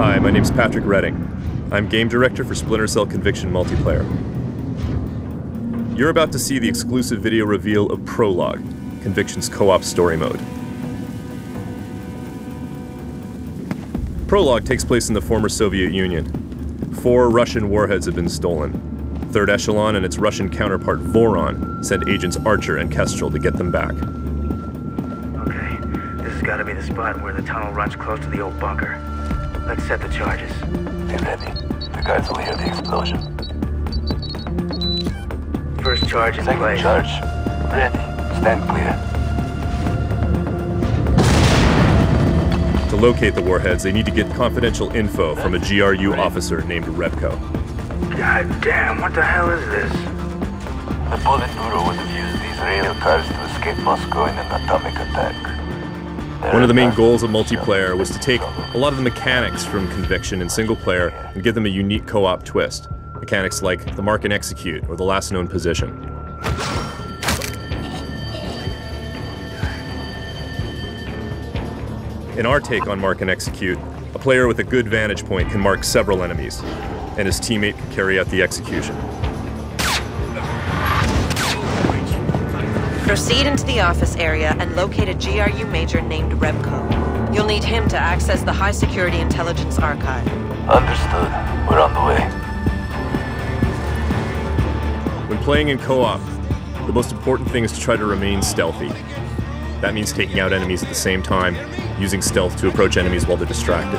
Hi, my name's Patrick Redding. I'm game director for Splinter Cell Conviction Multiplayer. You're about to see the exclusive video reveal of Prologue, Conviction's co op story mode. Prologue takes place in the former Soviet Union. Four Russian warheads have been stolen. Third Echelon and its Russian counterpart Voron sent agents Archer and Kestrel to get them back. Okay, this has got to be the spot where the tunnel runs close to the old bunker. Let's set the charges. Be ready. The guards will hear the explosion. First charge in Second place. charge. Ready. Stand clear. To locate the warheads, they need to get confidential info from a GRU officer named Rebko. God damn, what the hell is this? The Politburo would have used these rail cars to escape Moscow in an atomic attack. One of the main goals of multiplayer was to take a lot of the mechanics from Conviction in single player and give them a unique co op twist. Mechanics like the mark and execute or the last known position. In our take on mark and execute, a player with a good vantage point can mark several enemies, and his teammate can carry out the execution. Proceed into the office area and locate a GRU major named Rebko. You'll need him to access the high security intelligence archive. Understood. We're on the way. When playing in co op, the most important thing is to try to remain stealthy. That means taking out enemies at the same time, using stealth to approach enemies while they're distracted.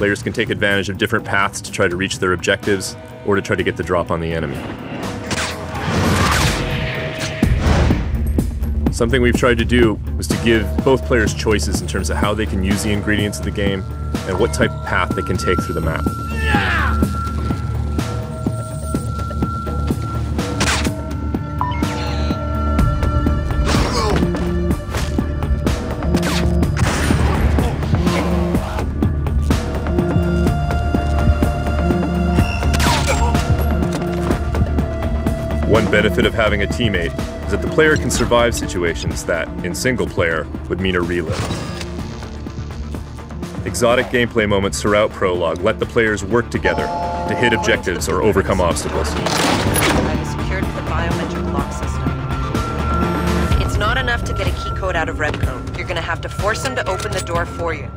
Players can take advantage of different paths to try to reach their objectives or to try to get the drop on the enemy. Something we've tried to do was to give both players choices in terms of how they can use the ingredients of the game and what type of path they can take through the map. One benefit of having a teammate is that the player can survive situations that, in single player, would mean a reload. Exotic gameplay moments throughout Prologue let the players work together to hit objectives or overcome obstacles. Is secured a biometric lock system. It's not enough to get a key code out of Rebko. You're gonna have to force him to open the door for you.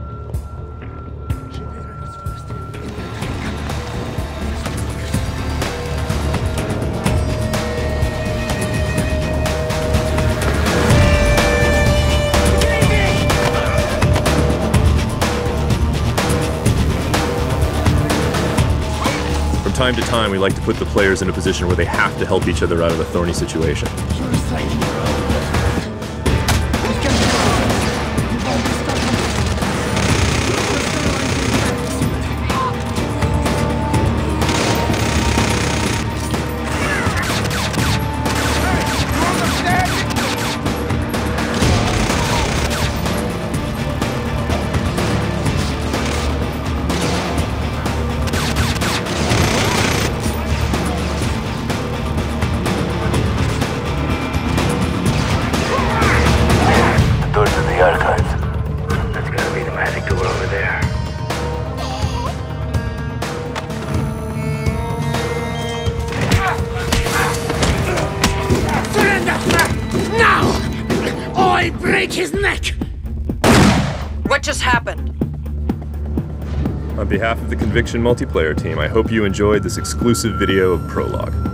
Time to time, we like to put the players in a position where they have to help each other out of a thorny situation. I'll break his neck! What just happened? On behalf of the Conviction multiplayer team, I hope you enjoyed this exclusive video of Prologue.